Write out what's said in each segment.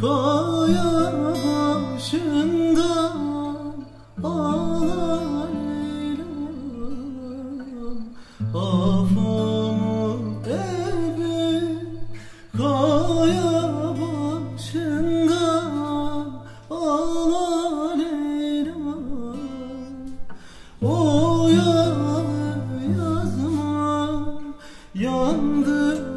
Kaya başında ağlar Afamın evi kaya başında ağlar Leyla'm yazma yandı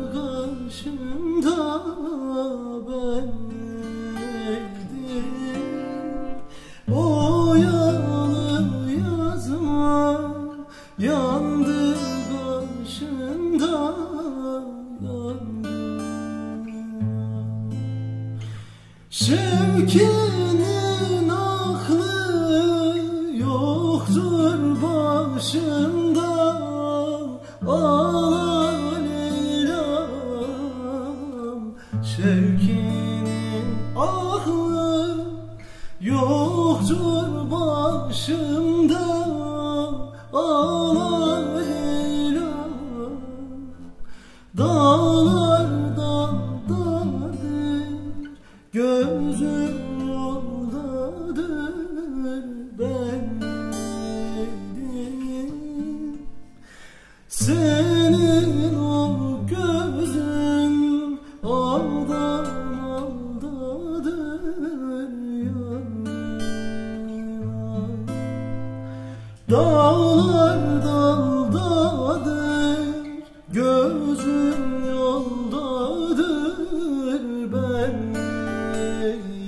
Şevkinin aklı yoktur başında. Ağlar Leyla'm Şevkinin aklı yoktur başımda Ağlar Senin o gözün aldan aldadır yandım Dağlar daldadır Gözüm yoldadır ben. Neydim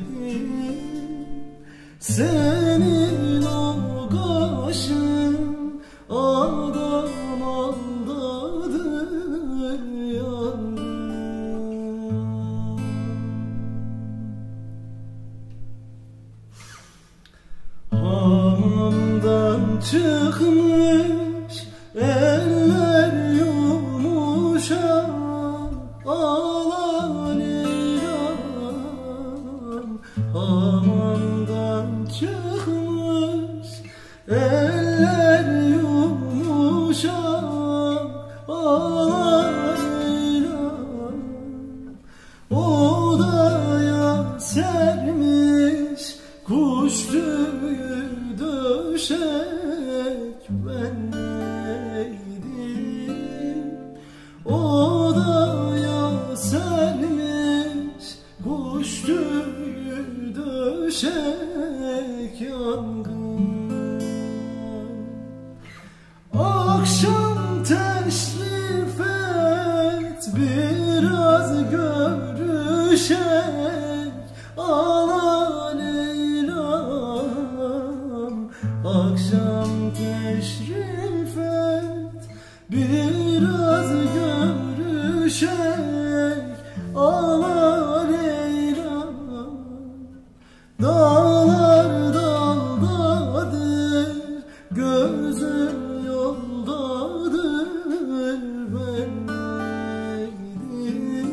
çıkmış eller yumuşak ağlar İran Hamamdan çıkmış eller yumuşak ağlar İran Odaya sermiş kuş tüyü döşek tüyü döşek yangın. Akşam teşrif et biraz görüşek. Ağla Leyla'm Akşam teşrif et biraz Dağlar daldadır Gözüm yoldadır ben neydim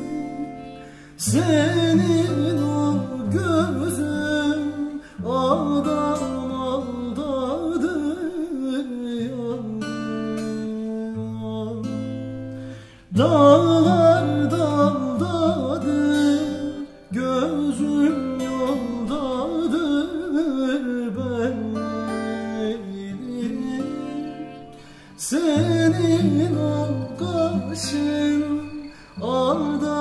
Senin o gözün adam aldadır yandım Dağlar daldadır Senin o kaşın aldadır